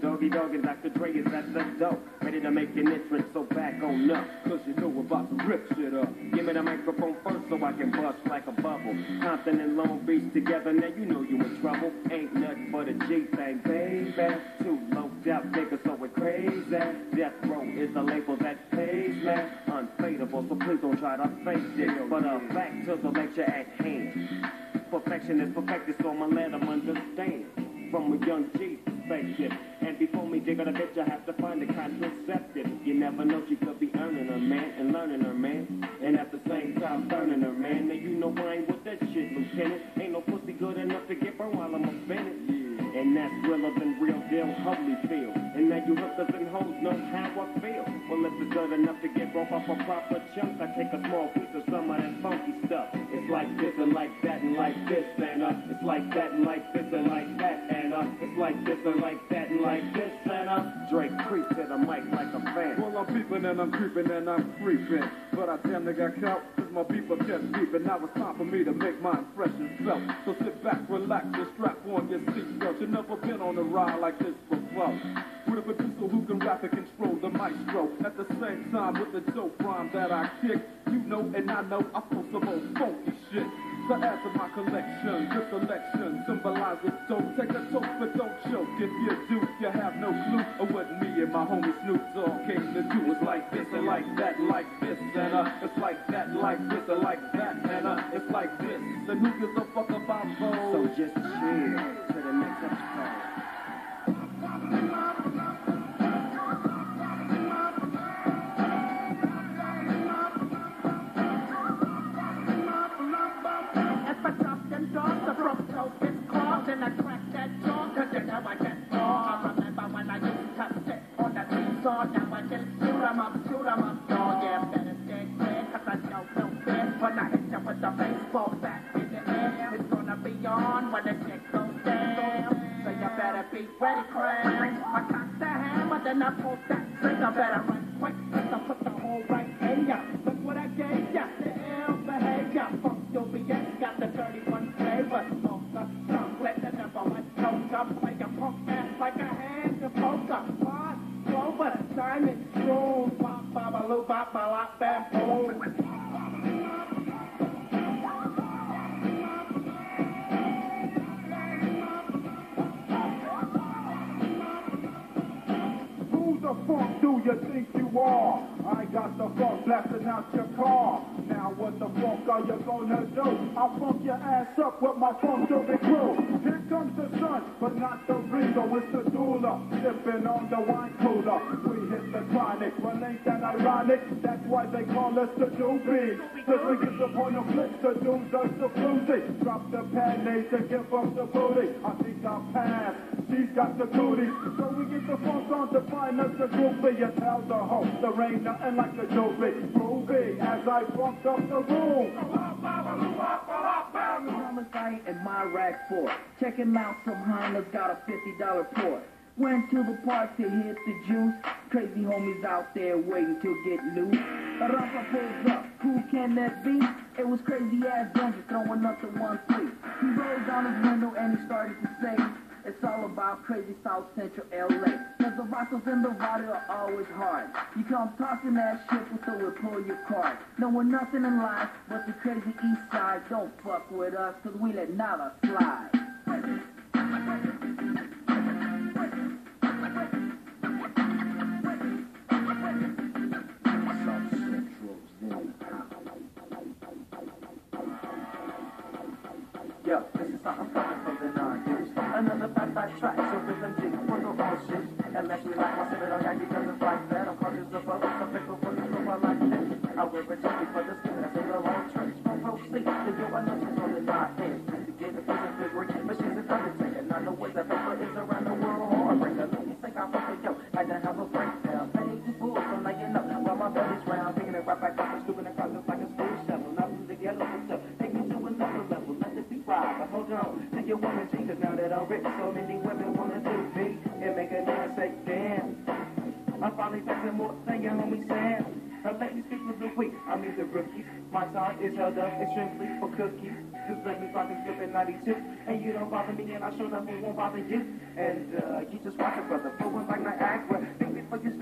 Doggy Dogg and Dr. Dre is at the door. Ready to make an entrance, so back on up. Cause you know we're about to rip shit up. Give me the microphone first so I can bust like a bubble. Compton and Long Beach together, now you know you in trouble. Ain't nothing but a G thing, baby. Too low death niggas, so we're crazy. Death Row is the label that pays, man. Unfadable, so please don't try to fake it. But uh, back to the lecture at hand. Perfection is perfected, so I'ma let them understand. From a young G perspective. And before me dig out a bitch, I have to find a contraceptive. You never know, she could be earning her, man, and learning her, man. And at Realer than real deal, Holyfield. And now you hookers and hoes know how I feel. Well, if it's good enough to get broke off a proper chunk, I take a small piece of some of that funky stuff. It's like this and like that and like this and uh. It's like that and like this and like that and uh. It's like this and like that and like this and uh. Dre creeps to the mic like a fan. Well, I'm peeping and I'm creeping and I'm creeping. But I damn near got caught cause my beeper kept beeping. Now it's time for me to make my impression felt. So sit back, relax, and strap on your seatbelt. You've never been on a ride like this before. With a producer who can rap and control the maestro. At the same time, with the dope rhyme that I kick, you know and I know I pull some old funky shit. So add to my collection, this selection symbolizes dope. Take a toke, but don't choke. If you do, you have no clue of what me and my homie Snoop Dogg came to do. It's like this and like that, like baseball bat in the air, it's gonna be on when the shit goes down. So you better be ready, cram. I cock the hammer, then I pull that trigger. Better run quick, cause I put the hole right in ya. Look what I gave ya, the ill behavior. Fuck your BS, got the dirty one flavor. Smoke the chocolate, the number one choker. Play a punk ass like a hand to poker. A time is true. Pop, bop, a loo, bop, a lot, bam, boom. You think you are? I got the funk blasting out your car. Now what the fuck are you gonna do? I'll funk your ass up with my funk to be crew. Here comes the sun, but not the Ringo, it's the doula. Sipping on the wine cooler. We hit the chronic, well ain't that ironic? That's why they call us the doobies. Cause we get the point of flicks, the dudes us the. Drop the panties and give up the booty. I think I'll pass. She's got the booty. So we get the funk on to find us the groupie. You tell the host there ain't nothing like the doobie. Groovy as I funk up the room. Homicide and my rack for. Check him out, some Honda's got a $50 port. Went to the park to hit the juice. Crazy homies out there waiting to get loose. A rapper pulls up. Who can that be? It was crazy ass Dungeon throwing up the one three. He rolled down his window and he started to say, it's all about crazy South Central LA. Cause the rosters in the body are always hard. You come talking that shit, so we'll pull your card. No, we're nothing in life but the crazy east side. Don't fuck with us, cause we let nada slide. Your woman, G, cause now that I'm rich, so many women wanna do me. And make a man say, damn. I'm finally facing more than your homie Sam. Let me speak with the weak, I mean the rookies. My time is held up extremely for cookies. Just let me fucking skip at 92. And you don't bother me, and I sure enough won't bother you. And uh, you just watch it, brother. Flowing like Niagara. Think before